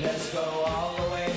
Let's go all the way.